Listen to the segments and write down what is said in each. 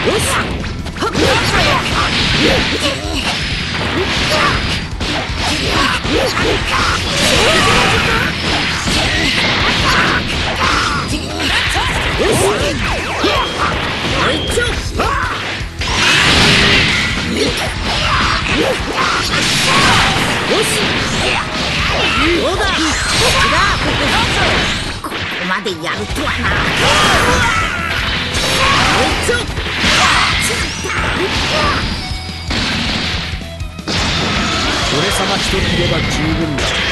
ここまでやるとはな。俺様一人いれば十分だ。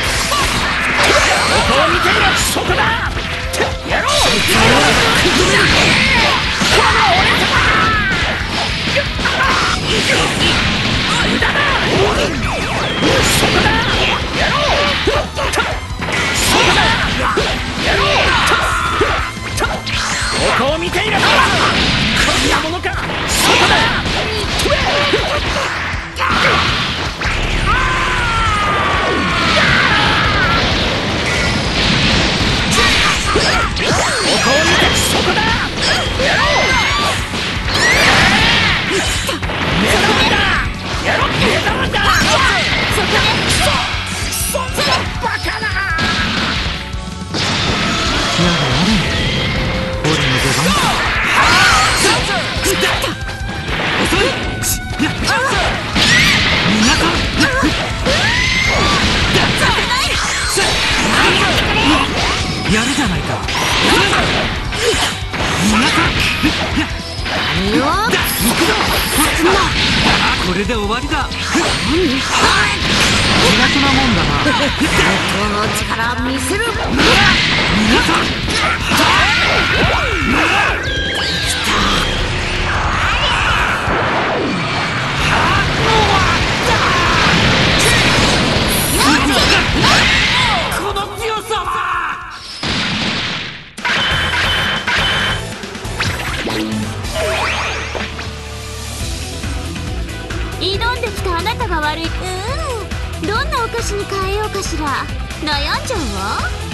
やるじゃないか。皆さん。やよだ行くぞこっちだこれで終わりだ。苦手なもんだな。本当の力見せる挑んできたあなたが悪い。うん。どんなお菓子に変えようかしら。悩んじゃうわ。